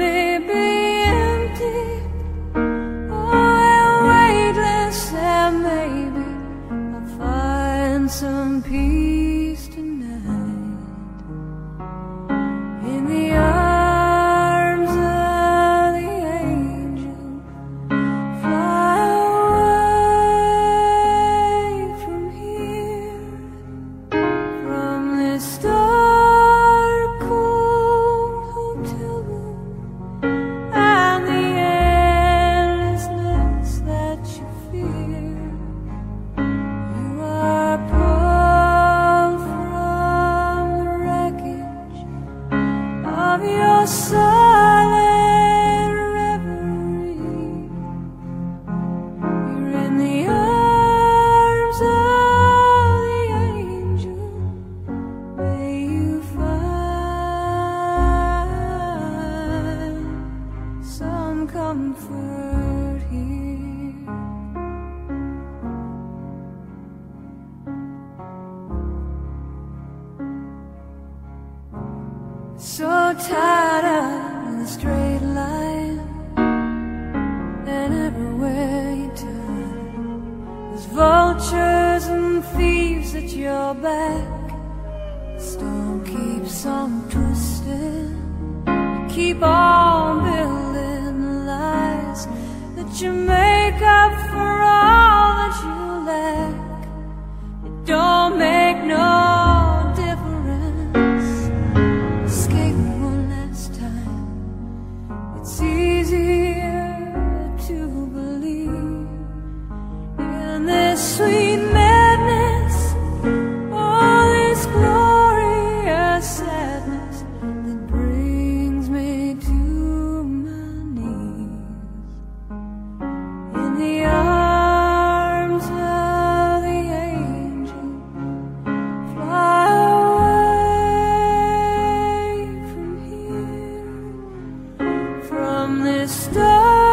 Empty. And weightless, and maybe I'll find some peace comfort here. So in a straight line, and everywhere you turn, there's vultures and thieves at your back. The storm keeps on twisting. You keep on building the lies that you make up for from this dark,